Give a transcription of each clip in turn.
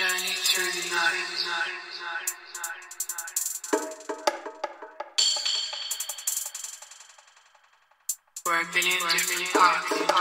Journey through the night. Where a billion different paths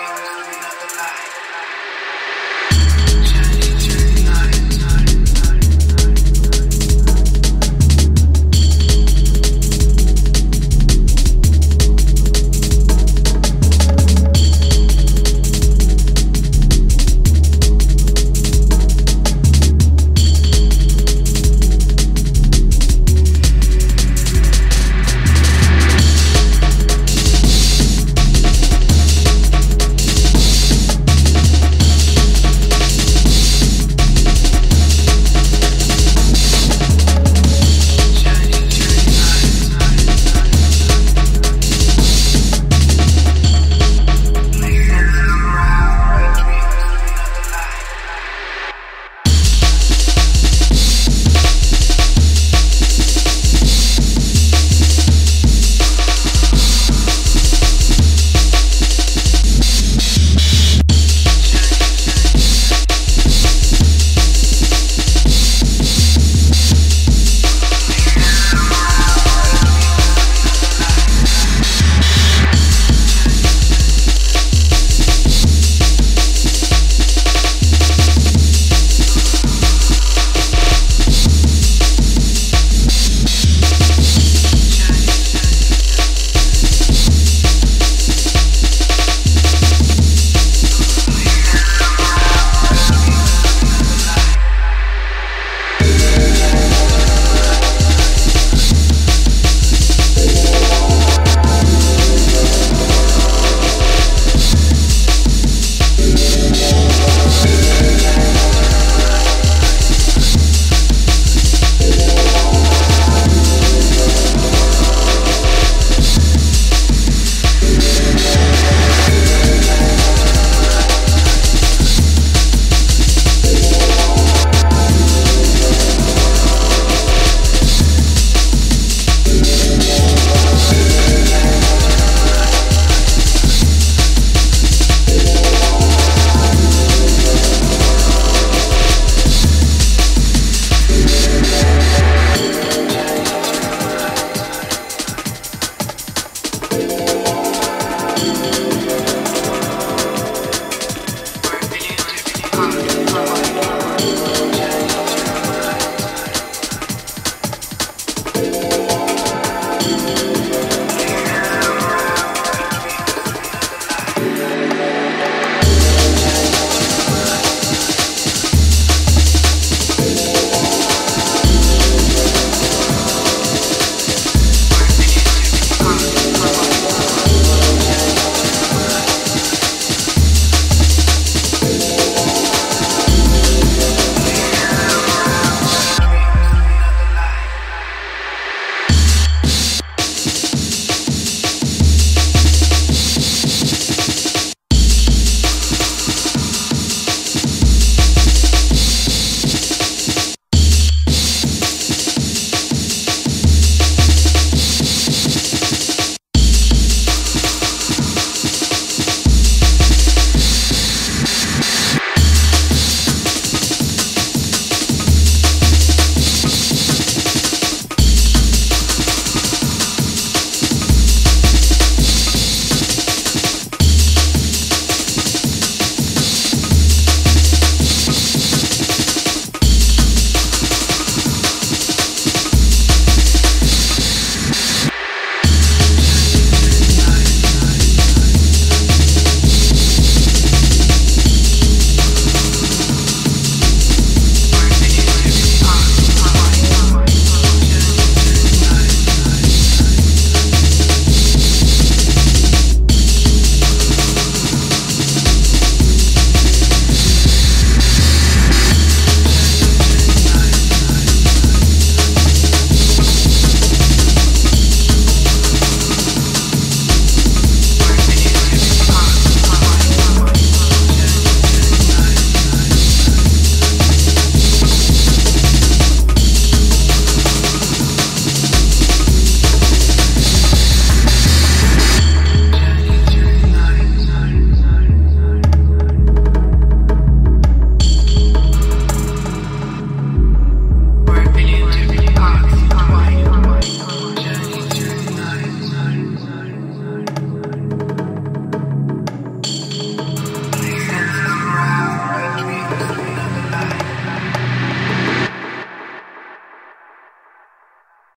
Dreams to another life.